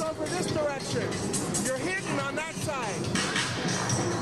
over this direction. You're hitting on that side.